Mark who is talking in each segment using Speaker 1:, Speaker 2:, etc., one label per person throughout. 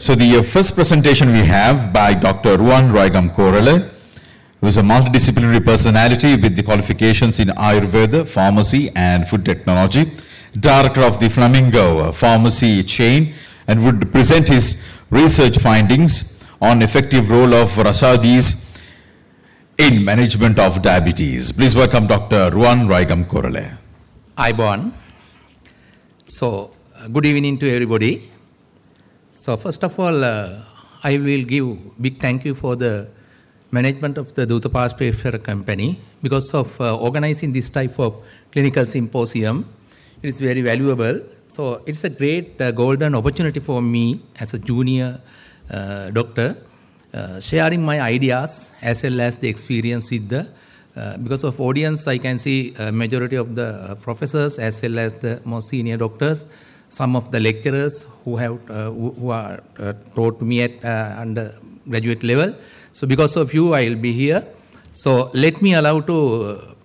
Speaker 1: So the uh, first presentation we have by Dr. Ruwan Raigam Korale, who is a multidisciplinary personality with the qualifications in Ayurveda, pharmacy and food technology, director of the Flamingo uh, pharmacy chain and would present his research findings on effective role of Rasadis in management of diabetes. Please welcome Dr. Ruwan Raigam Korale.
Speaker 2: Ibon. So, uh, good evening to everybody. So, first of all, uh, I will give big thank you for the management of the Dhootapapeshwar Company because of uh, organizing this type of clinical symposium. It is very valuable. So, it's a great uh, golden opportunity for me as a junior uh, doctor, uh, sharing my ideas as well as the experience with the uh, because of audience, I can see majority of the professors as well as the more senior doctors, some of the lecturers who have uh, who, are uh, taught me at uh, undergraduate level. So because of you, I will be here. So let me allow to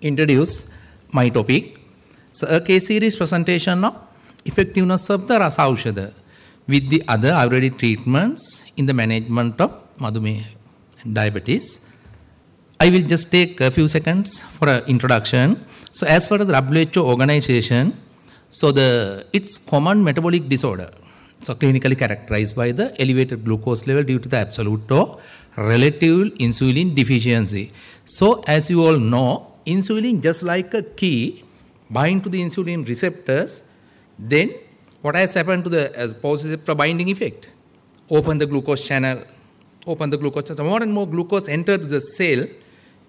Speaker 2: introduce my topic. So a case series presentation of effectiveness of the Rasa Aushadha with the other Ayurvedic treatments in the management of Madhumeh diabetes. I will just take a few seconds for an introduction. So as per the WHO organization, so the it's common metabolic disorder. So clinically characterized by the elevated glucose level due to the absolute or relative insulin deficiency. So as you all know, insulin just like a key bind to the insulin receptors, then what has happened to the as receptor binding effect? Open the glucose channel, open the glucose channel. More and more glucose enters the cell,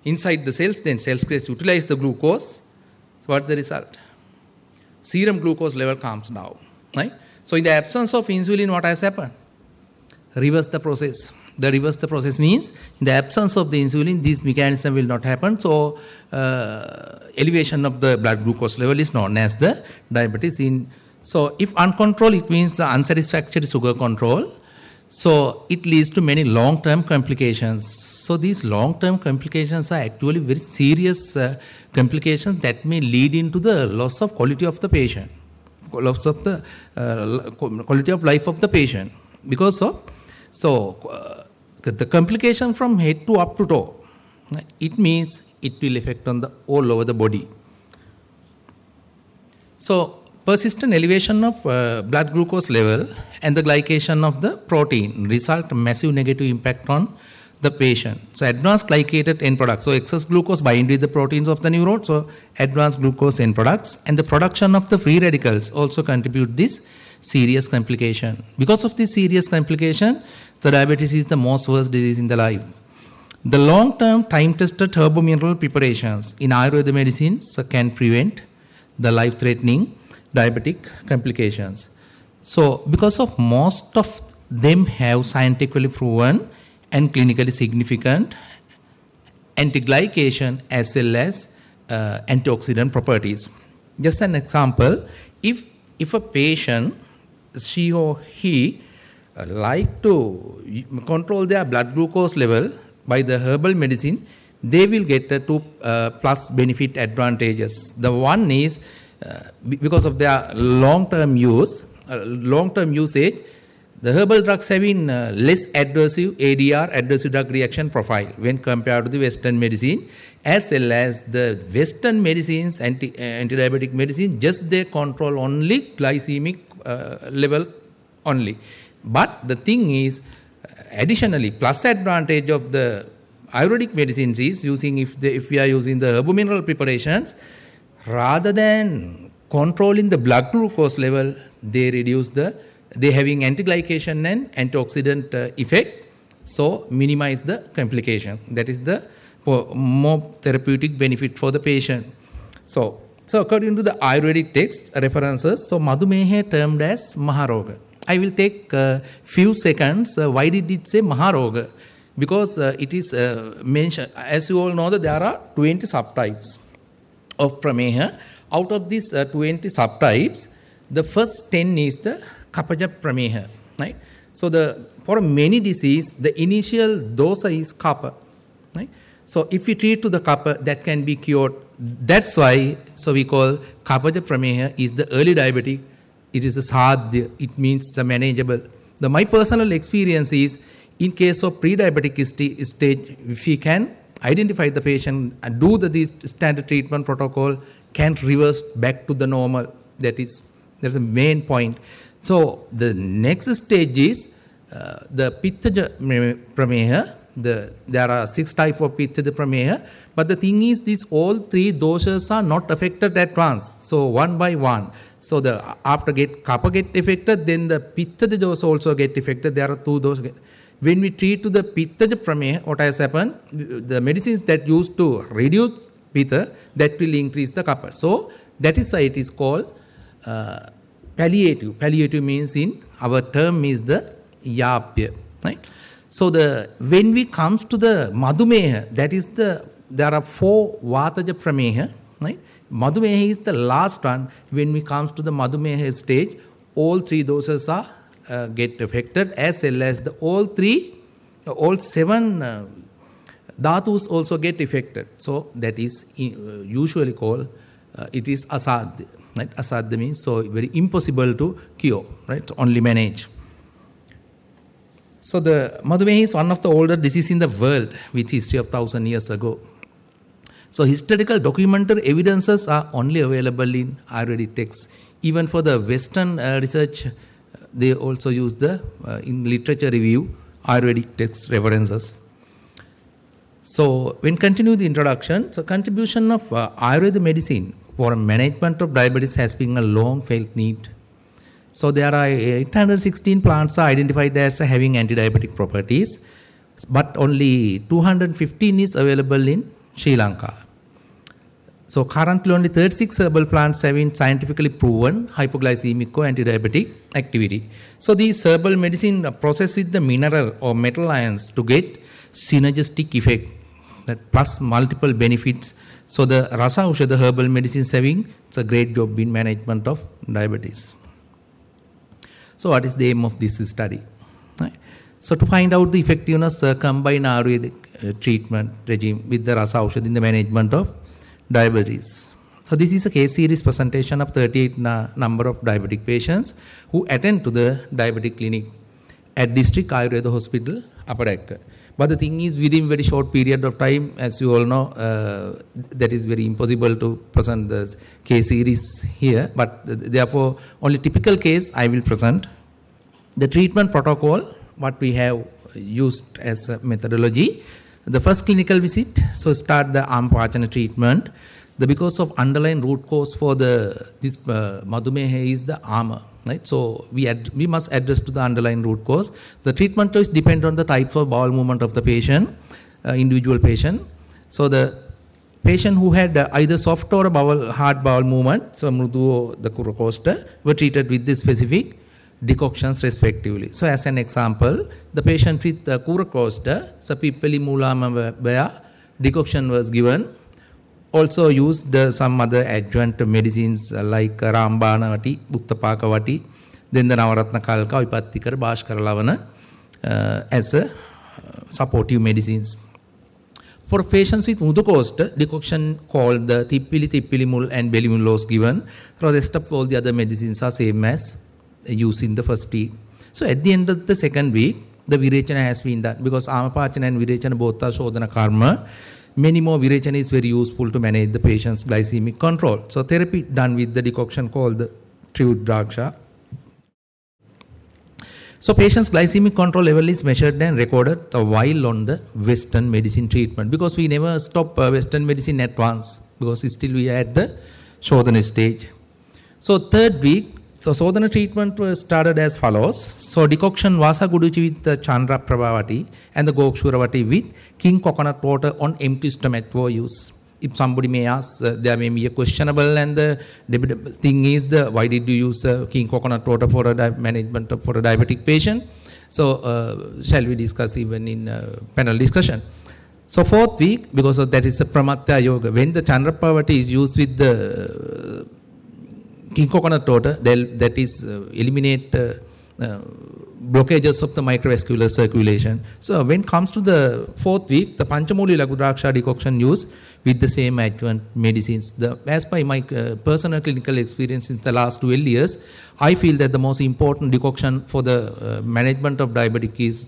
Speaker 2: inside the cells, then cells utilize the glucose. So what's the result? Serum glucose level comes down, right? So in the absence of insulin, what has happened? Reverse the process. The reverse the process means in the absence of the insulin, this mechanism will not happen. So uh, elevation of the blood glucose level is known as the diabetes. In so if uncontrolled, it means the unsatisfactory sugar control. So it leads to many long-term complications. So these long-term complications are actually very serious uh, complications that may lead into the loss of quality of the patient loss of the uh, quality of life of the patient because of so uh, the complication from head to up to toe it means it will affect on the all over the body. So persistent elevation of uh, blood glucose level and the glycation of the protein result massive negative impact on the patient. So advanced glycated end products. So excess glucose bind with the proteins of the neuron. So advanced glucose end products and the production of the free radicals also contribute this serious complication. Because of this serious complication, the diabetes is the most worst disease in the life. The long-term time-tested herbomineral preparations in Ayurveda medicine so can prevent the life-threatening diabetic complications. So because of most of them have scientifically proven and clinically significant antiglycation as well as uh, antioxidant properties. Just an example, if, if a patient, she or he, uh, like to control their blood glucose level by the herbal medicine, they will get the two uh, plus benefit advantages. The one is uh, because of their long-term use, uh, long-term usage, the herbal drugs having uh, less adversive ADR, adverse drug reaction profile when compared to the Western medicine, as well as the Western medicines, anti, uh, anti-diabetic medicine, just they control only glycemic uh, level only. But the thing is, additionally, plus advantage of the Ayurvedic medicines is using, if, if we are using the herbal mineral preparations, rather than controlling the blood glucose level, they reduce the they having anti-glycation and antioxidant uh, effect, so minimize the complication. That is the more therapeutic benefit for the patient. So, so according to the Ayurvedic text references, so Madhumeha termed as Maharoga. I will take a few seconds. Uh, why did it say Maharoga? Because uh, it is uh, mentioned, as you all know, that there are 20 subtypes of Prameha. Out of these uh, 20 subtypes, the first 10 is the Kapaja Prameha, right? So the for many disease, the initial dosa is kapha, right? So if we treat to the kapha, that can be cured. That's why, so we call Kapaja Prameha is the early diabetic it is a sadhya, it means manageable. The, my personal experience is in case of pre-diabetic st- stage, if we can identify the patient and do the this standard treatment protocol, can reverse back to the normal. That is that's the main point. So the next stage is uh, the pitta prameha. The, there are six type of pitta prameha. But the thing is, these all three doshas are not affected at once. So one by one. So the after get kapha get affected, then the pitta dosha also get affected. There are two dosas. When we treat to the pitta prameha, what has happened? The medicines that used to reduce pitta, that will increase the kapha. So that is why it is called uh, palliative. Palliative means in our term is the yapya, right? So the when we comes to the madhumeha, that is the there are four vataja prameha, right? Madhumeha is the last one. When we comes to the madhumeha stage, all three doses are uh, get affected as well as the all three, all seven uh, dhatus also get affected. So that is uh, usually called uh, it is asadhya. Right? Asadhya means so very impossible to cure, right? Only manage. So the Madhumeha is one of the older disease in the world with history of thousand years ago. So historical documentary evidences are only available in Ayurvedic texts. Even for the Western uh, research, they also use the uh, in literature review Ayurvedic text references. So when continue the introduction, so contribution of uh, Ayurveda medicine for management of diabetes has been a long felt need. So there are 816 plants are identified as having anti-diabetic properties, but only 215 is available in Sri Lanka. So currently only 36 herbal plants have been scientifically proven hypoglycemic or anti-diabetic activity. So these herbal medicine process with the mineral or metal ions to get synergistic effect that plus multiple benefits. So the Rasa the herbal medicine saving, it's a great job in management of diabetes. So what is the aim of this study? Right. So to find out the effectiveness, uh, combine Ayurvedic uh, treatment regime with the Rasa Usha in the management of diabetes. So this is a case series presentation of 38 na- number of diabetic patients who attend to the diabetic clinic at District Ayurveda Hospital, Upper But the thing is, within very short period of time, as you all know, uh, that is very impossible to present the case series here. But therefore, only typical case I will present. The treatment protocol, what we have used as a methodology. The first clinical visit, so start the Amapachana treatment. The because of underlying root cause for the this uh, is the ama right? So we ad- we must address to the underlying root cause. The treatment choice depend on the type of bowel movement of the patient uh, individual patient. So the patient who had uh, either soft or bowel hard bowel movement so mrudu the Kura were treated with this specific decoctions respectively. So as an example the patient with the Kura Costa so Pipali Mulama decoction was given also used uh, some other adjuvant medicines like Rambana Vati, Bhuktapaka Vati, then the Navaratna Kalka, Vipattikara, Bhaskara Lavana uh, as a uh, supportive medicines. For patients with Mudukost, decoction called the Tippili, Tippili Mul and Belimul was given. The rest of all the other medicines are same as used in the first week. So at the end of the second week, the Virechana has been done because Amapachana and Virechana both are Shodhana Karma many more virechana is very useful to manage the patient's glycemic control. So therapy done with the decoction called the Triudraksha. So patient's glycemic control level is measured and recorded while on the Western medicine treatment because we never stop uh, Western medicine at once because still we are at the Shodhana stage. So third week, so Sodhana treatment was started as follows. So decoction Vasa Guduchi with the Chandra Prabhavati and the Gokshuravati with king coconut water on empty stomach for use. If somebody may ask, uh, there may be a questionable and the debatable thing is the why did you use uh, king coconut water for a management of, for a diabetic patient? So uh, shall we discuss even in uh, panel discussion? So fourth week, because that is a pramatya yoga. When the Chandrapavati is used with the king coconut water that is uh, eliminate uh, uh, blockages of the microvascular circulation. So when it comes to the fourth week, the Panchamuli Lagudraksha decoction use with the same adjuvant medicines. The, as by my uh, personal clinical experience in the last 12 years, I feel that the most important decoction for the uh, management of diabetic is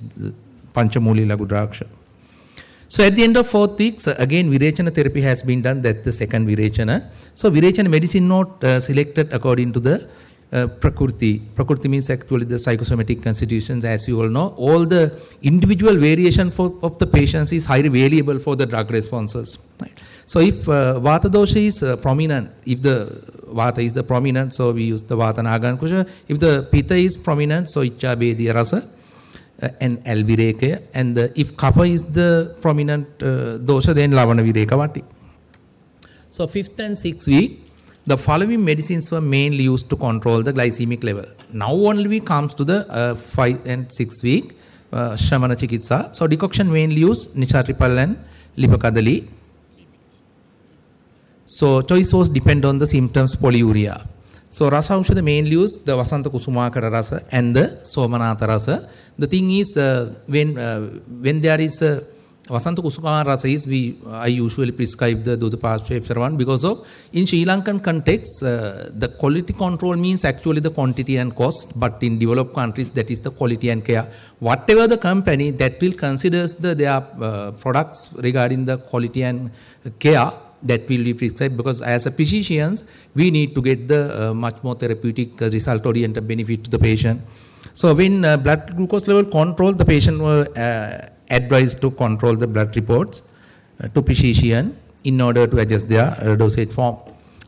Speaker 2: Panchamuli Lagu Draksha. So at the end of fourth week, so again Virechana therapy has been done, that's the second Virechana. So Virechana medicine not uh, selected according to the uh, Prakriti. Prakriti means actually the psychosomatic constitutions, as you all know. All the individual variation for, of the patients is highly variable for the drug responses. Right? So if uh, Vata dosha is uh, prominent, if the Vata is the prominent, so we use the Vata Nagankusha. If the Pitta is prominent, so Icha Bedya Rasa and Alvireka. And uh, if Kapha is the prominent uh, dosha, then Lavana Vireka Vati. So fifth and sixth week, the following medicines were mainly used to control the glycemic level. Now only we comes to the uh, 5 and 6 week uh, Shamana Chikitsa. So decoction mainly used Nishatripal and Lipakadali. So choice was depend on the symptoms polyuria. So rasa mainly used the Vasanta Kusumakara rasa and the Somanatha rasa. The thing is uh, when uh, when there is a Vasanta Kusukama rasa is we I usually prescribe the Dhootapapeshwar one because of in Sri Lankan context uh, the quality control means actually the quantity and cost but in developed countries that is the quality and care. Whatever the company that will considers the their uh, products regarding the quality and care that will be prescribed because as a physicians we need to get the uh, much more therapeutic uh, result oriented benefit to the patient so when uh, blood glucose level control the patient were uh, advised to control the blood reports uh, to physician in order to adjust their uh, dosage form.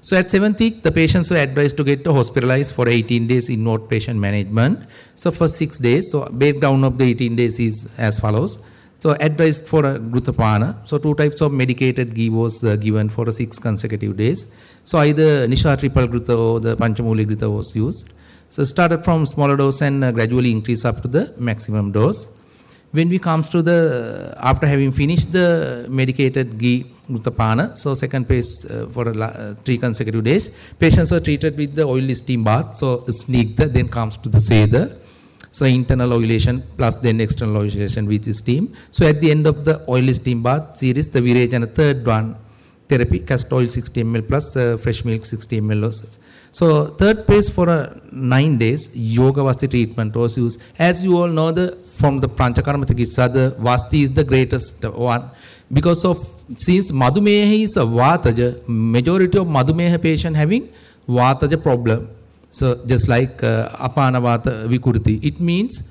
Speaker 2: So at seventh week, the patients were advised to get hospitalized for 18 days in outpatient management. So for six days, so breakdown of the 18 days is as follows. So advised for a glutathione. So two types of medicated ghee was uh, given for six consecutive days. So either Nisha triple or the Panchamuli gluta was used. So started from smaller dose and uh, gradually increase up to the maximum dose. When we comes to the after having finished the medicated ghee glutathione so second phase uh, for uh, three consecutive days patients were treated with the oily steam bath so snigdha then comes to the seda so internal oilation plus then external oilation with the steam. So at the end of the oily steam bath series the virechana third one therapy castor oil 60 ml plus uh, fresh milk 60 ml so third phase for uh, nine days yoga was the treatment was used as you all know the from the Panchakarma Chikitsa, the Vasti is the greatest one. Because of, since Madhumeha is a Vataja, majority of Madhumeha patient having Vataja problem. So just like uh, Apana Vata Vikurti, it means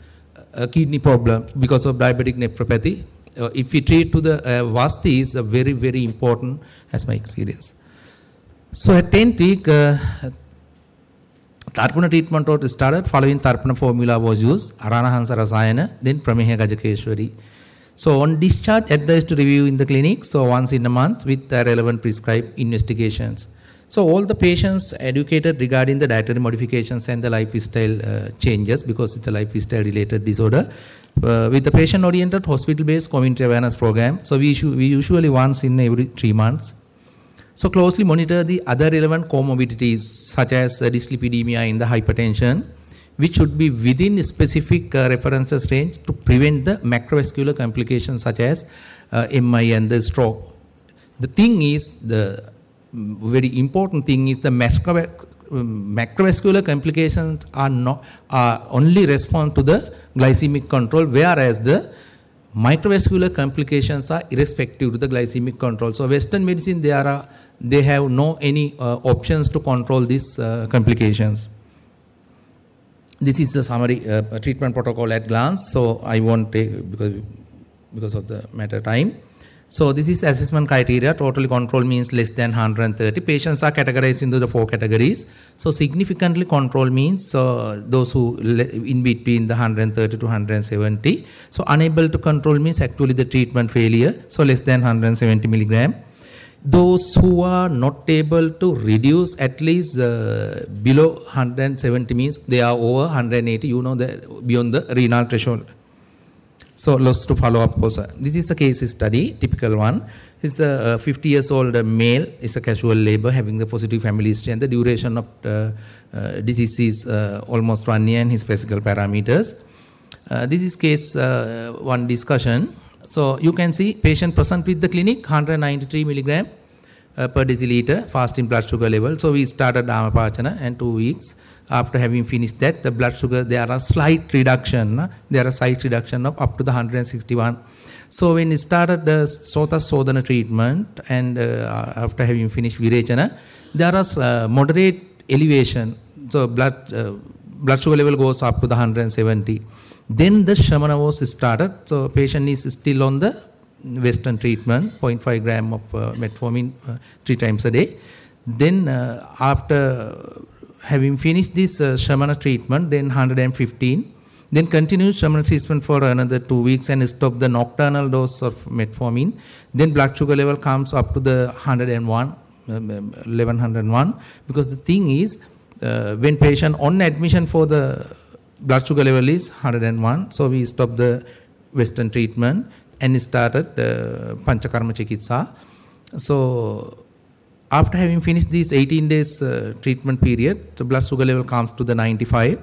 Speaker 2: a kidney problem because of diabetic nephropathy. Uh, if we treat to the uh, Vasti is a very, very important as my experience. So at 10th week, uh, Tarpana treatment was started following Tarpana formula was used, Aranahansa Rasayana, then Prameha Gajakeshwari. So on discharge, advised to review in the clinic, so once in a month with the relevant prescribed investigations. So all the patients educated regarding the dietary modifications and the lifestyle uh, changes because it's a lifestyle related disorder. Uh, with the patient oriented hospital based community awareness program. So we, we usually once in every three months so closely monitor the other relevant comorbidities such as uh, dyslipidemia and the hypertension, which should be within specific uh, references range to prevent the macrovascular complications such as uh, MI and the stroke. The thing is, the very important thing is the macrovascular complications are not are only respond to the glycemic control, whereas the microvascular complications are irrespective to the glycemic control. So Western medicine, there are they have no any uh, options to control these uh, complications. This is the summary uh, treatment protocol at glance. So I won't take because because of the matter time. So this is assessment criteria. Total control means less than 130. Patients are categorized into the four categories. So significantly control means uh, those who in between the 130 to 170. So unable to control means actually the treatment failure. So less than 170 milligram those who are not able to reduce at least uh, below 170 means they are over 180 you know beyond the renal threshold so lots to follow up also. This is the case study typical one. It's the uh, 50 years old male. It's a casual labor having the positive family history and the duration of uh, uh disease is uh, almost one year and his physical parameters. Uh, this is case one discussion. So you can see patient present with the clinic 193 milligram uh, per deciliter fasting blood sugar level. So we started Dhamapachana and two weeks after having finished that, the blood sugar, there are slight reduction, there are slight reduction of up to the 161. So when we started the Sota Sodana treatment and uh, after having finished Virechana, there is uh, moderate elevation. So blood, uh, blood sugar level goes up to the 170. Then the Shamana was started. So patient is still on the Western treatment, 0.5 gram of uh, metformin uh, three times a day. Then uh, after having finished this uh, Shamana treatment, then 115 then continue Shamana treatment for another two weeks and stop the nocturnal dose of metformin. Then blood sugar level comes up to the 101, um, 1101 because the thing is uh, when patient on admission for the blood sugar level is 101, so we stop the Western treatment and started uh, Panchakarma Chikitsa. So after having finished this 18 days uh, treatment period, the blood sugar level comes to the 95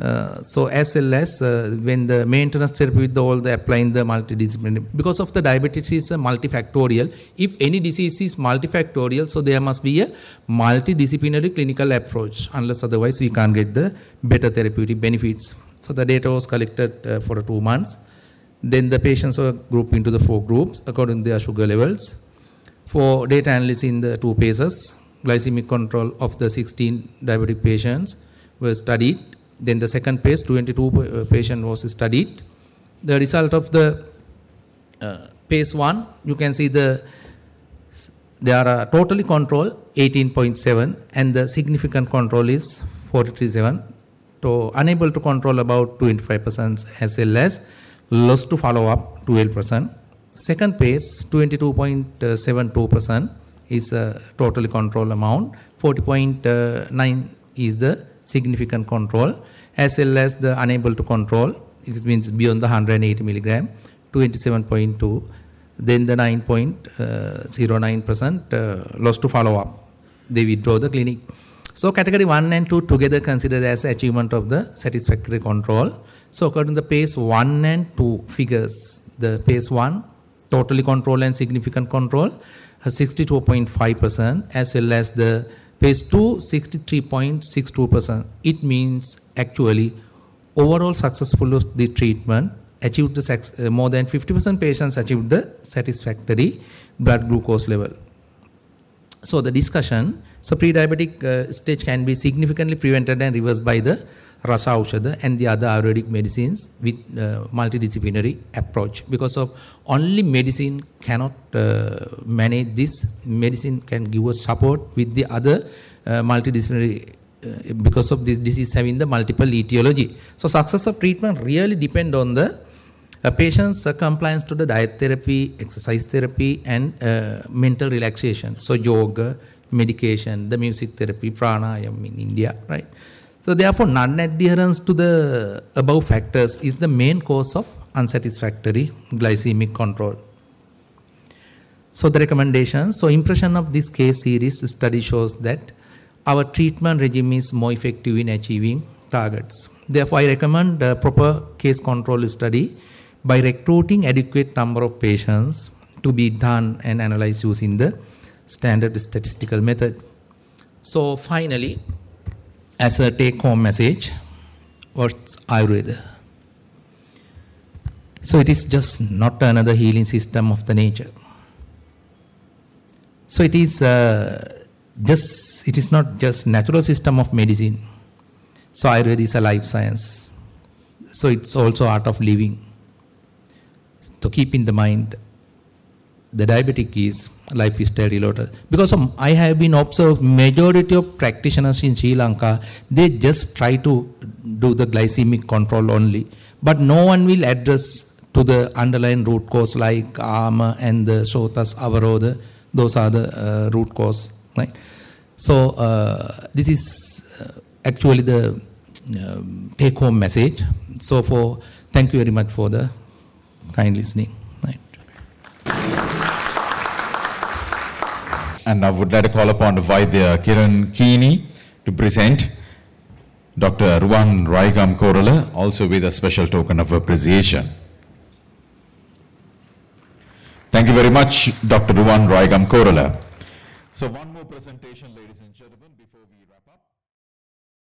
Speaker 2: uh, so as well as uh, when the maintenance therapy with the, all the applying the multidisciplinary because of the diabetes is multifactorial. If any disease is multifactorial so there must be a multidisciplinary clinical approach unless otherwise we can't get the better therapeutic benefits. So the data was collected uh, for two months. Then the patients were grouped into the four groups according to their sugar levels for data analysis in the two phases glycemic control of the 16 diabetic patients were studied then the second phase, 22 uh, patient was studied. The result of the uh, phase 1, you can see the they are uh, totally control 18.7 and the significant control is 43.7. So unable to control about 25% as well as loss to follow up 12%. Second phase 22.72% is a totally control amount. 40.9 is the significant control as well as the unable to control, it means beyond the 180 milligram, 27.2, then the 9.09% uh, loss to follow up. They withdraw the clinic. So category 1 and 2 together considered as achievement of the satisfactory control. So according to the phase 1 and 2 figures, the phase 1 totally control and significant control has 62.5% as well as the Phase 2, 63.62%. It means actually overall successful of the treatment achieved the sex, uh, more than 50% patients achieved the satisfactory blood glucose level. So the discussion, so pre-diabetic uh, stage can be significantly prevented and reversed by the Rasa Aushadha and the other Ayurvedic medicines with uh, multidisciplinary approach. Because of only medicine cannot uh, manage this, medicine can give us support with the other uh, multidisciplinary uh, because of this disease having the multiple etiology. So success of treatment really depend on the uh, patient's uh, compliance to the diet therapy, exercise therapy and uh, mental relaxation. So yoga, medication, the music therapy, pranayam in India, right? So therefore, non-adherence to the above factors is the main cause of unsatisfactory glycemic control. So the recommendations, so impression of this case series study shows that our treatment regime is more effective in achieving targets. Therefore, I recommend a proper case control study by recruiting adequate number of patients to be done and analyzed using the standard statistical method. So finally, as a take home message, what's Ayurveda? So it is just not another healing system of the nature. So it is uh, just it is not just natural system of medicine. So Ayurveda is a life science. So it's also art of living. To keep in the mind, the diabetic is life is related because I have been observed majority of practitioners in Sri Lanka they just try to do the glycemic control only. But no one will address to the underlying root cause like ama and the sotas avaroda those are the uh, root cause right? So uh, this is uh, actually the um, take home message. So for thank you very much for the kind listening
Speaker 1: And I would like to call upon Vaidya Kiran Kini to present Dr. Ruwan Raigam Korala, also with a special token of appreciation. Thank you very much, Dr. Ruwan Raigam Korala. So one more presentation, ladies